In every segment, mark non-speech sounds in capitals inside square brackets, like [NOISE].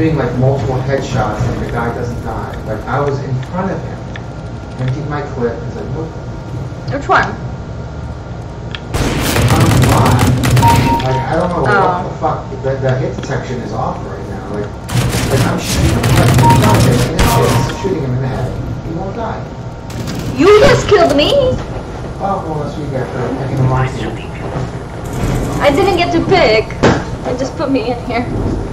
Doing like multiple headshots and the guy doesn't die. Like I was in front of him. Emptied my clip and said, look, Which one? I'm. Like I don't know Oh. what the fuck. that, the hit detection is off right now. Like, like I'm shooting him, like, in face, shooting him in the head. He won't die. You just killed me. Oh, well, that's what you get for picking a monster. I didn't get to pick. I just put me in here.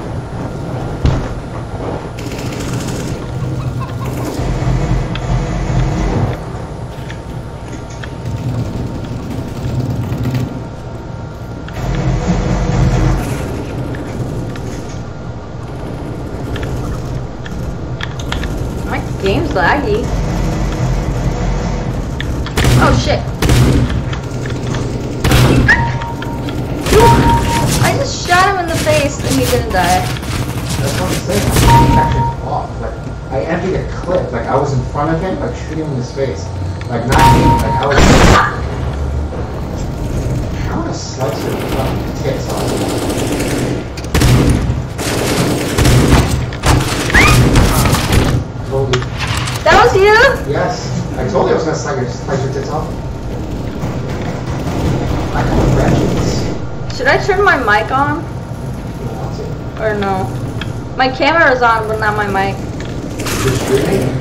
Oh shit. I just shot him in the face and he didn't die. That's what I'm saying. Detection's off. Like I emptied a clip. Like I was in front of him, like shooting him in his face. Like not me. Like I was. Should I turn my mic on? You want to? Or no? My camera is on, but not my mic.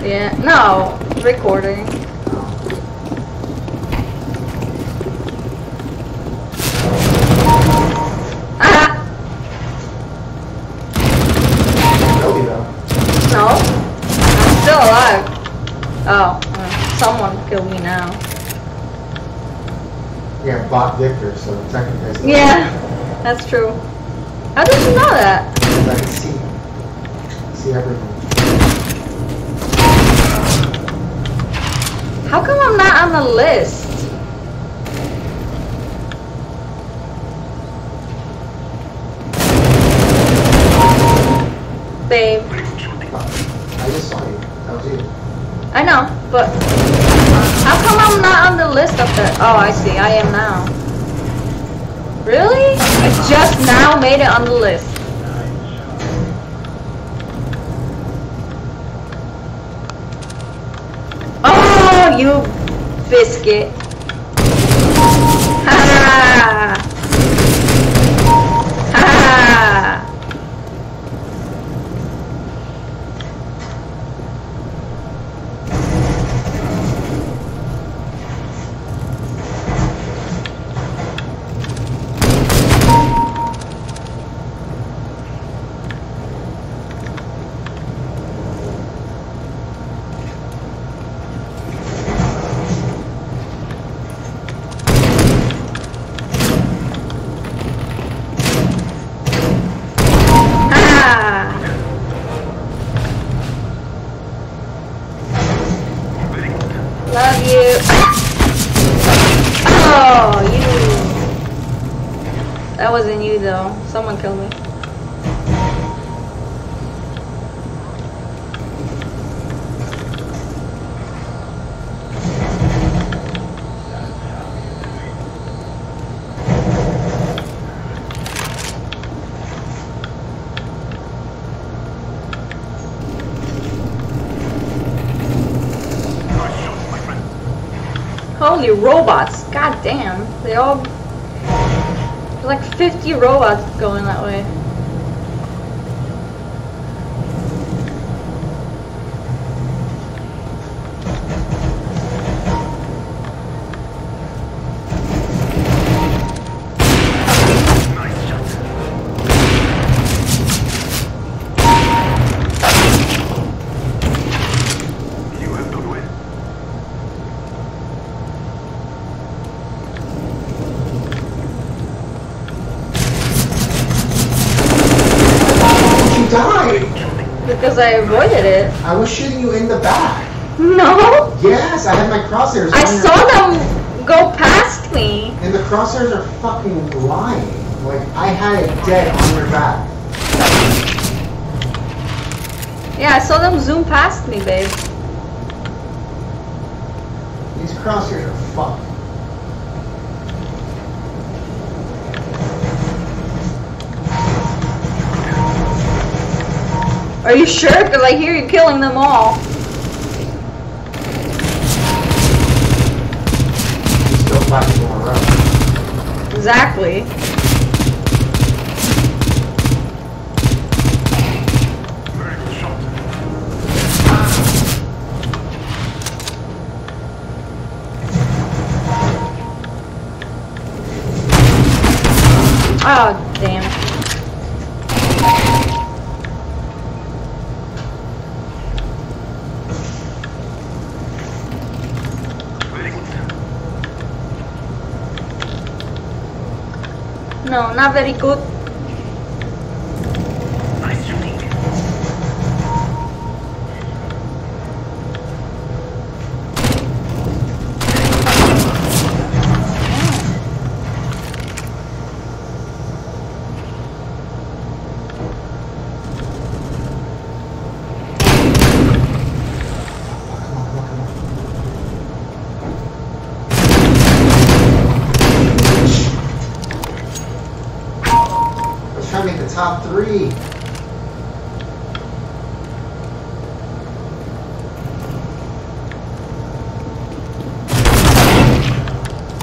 Yeah. No. Recording. Yeah, bot Victor, so technically. Yeah. That's true. How did you know that? I can see, see everything. How come I'm not on the list? Babe, I just saw you. That was you. I know, but how come I'm not on the up there? Oh, I see, I am now. Really? I just now made it on the list. Oh, you biscuit. Ha. Ha. Though. Someone killed me. Holy robots. God damn. They all. Like 50 robots going that way. Because I avoided it. I was shooting you in the back. No! Yes, I had my crosshairs I saw them go past me. And the crosshairs are fucking lying. Like, I had it dead on your back. Yeah, I saw them zoom past me, babe. These crosshairs are fucked. Are you sure? Because I hear you killing them all. Still five people in a row. Exactly. Oh, damn. No, not very good. To make the top three.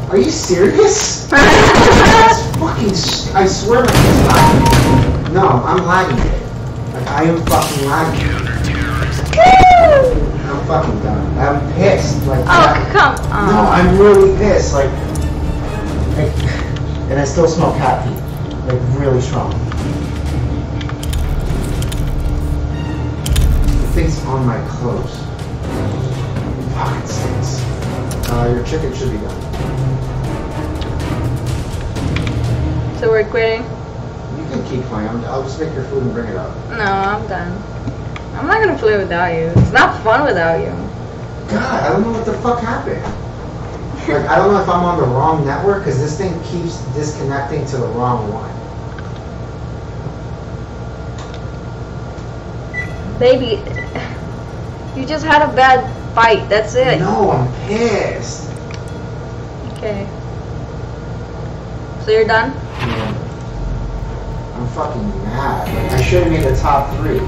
Are you serious? That's [LAUGHS] fucking. I swear lagging. No, I'm lagging it. Like I am fucking lagging. I'm fucking done. I'm pissed. Like. Oh, I- come on. no, I'm really pissed. Like, like, and I still smell cat pee. Like, really strong. Thing's on my clothes. Fuck, it stinks. Uh, your chicken should be done. So we're quitting? You can keep playing. I'm- I'll just make your food and bring it up. No, I'm done. I'm not gonna play without you. It's not fun without you. God, I don't know what the fuck happened. Like, I don't know if I'm on the wrong network because this thing keeps disconnecting to the wrong one. Baby, you just had a bad fight. That's it. No, I'm pissed. Okay. So you're done? Yeah. I'm fucking mad. I should have made the top three.